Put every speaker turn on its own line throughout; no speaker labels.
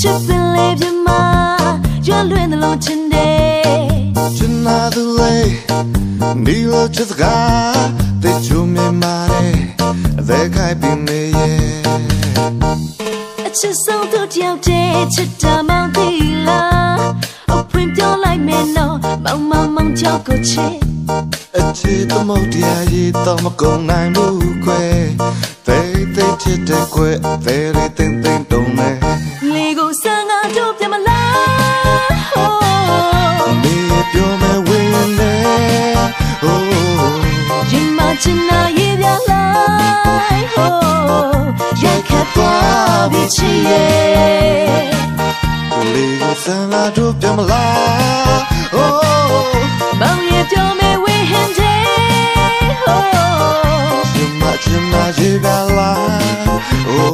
ချစ်ပင်လေးပြမရွလွ
အသက်ခိုက်ပြီးနေရဲ့
အချစ်ဆုံးသူတယောက်တည်းချစ်တာမောင်သီလားအဖွင့်ပြောလိုက်မယ်နော်မောင်မောင်မောင်ကြောက်ကိုချစ်
အချစ်သမုတ်တရားရည်တော့မကုန်နိုင်ဘူးခွဲသိသိချစ်တဲ့ခွဲသိရတဲ့တဲ့တုံးနဲ့
ချင်နာရေးပြလိုက်ဟိုရိုက်ခတ်သွားပြီချစ်ရဲ့
လေးကိုစံလာတို့ပြမလားဟို
မောင်ရဲ့ပြောမယ်ဝေဟင်တဲ့ဟို
ချင်မချင်နာ ရေးပြလိုက်ဟို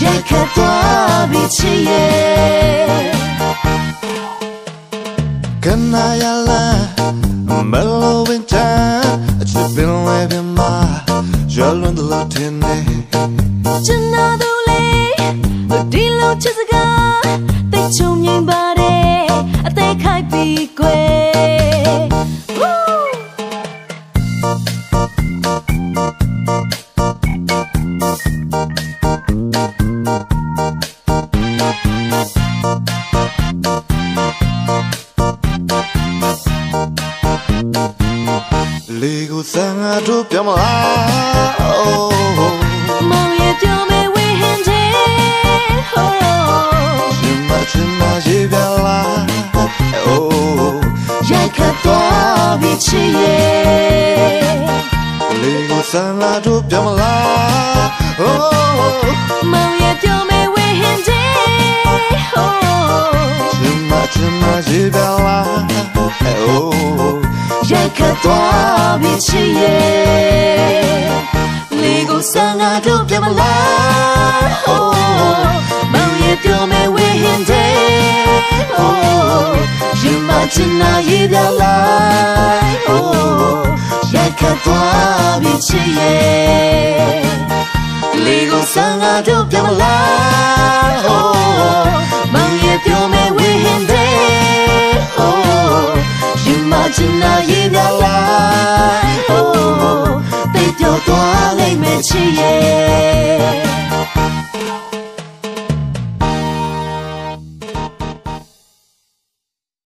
ရိုက်ခတ်သွားပြီချစ်ရဲ့
ကနာရလာမလိုဝင်ချာအချစ်ပင်လဲပြမ ရွလွန်တလို့တင်နေ
ချင်နာသူလေးဒီလိုချစ်စကား
လေးကိုစံငါတို့ပြောမလား
မောင်ရဲ့ပြောမယ်ဝေဟင်တဲ့ဟို
ရှင်မရှင်မရေပြလာအိုး
ရိုက်ခတ်သွားပြီချစ်ရဲ့
လေးကိုစံငါတို့ပြောမလား
မောင်ရဲ့ပြောမယ်ဝေဟင်တဲ့ဟို
ရှင်မရှင်မရေပြလာအိုး
ရိုက် တို့ပြမလား oh မောင်ရဲ့ပြောမယ်ဝေဟင်တဲ့ oh ရင်မချင်နာရေးပြလိုက် oh ရိုက်ခတ်သွားပြီချစ်ရဲ့လေကိုစံငါတို့ပြမလား oh 气耶。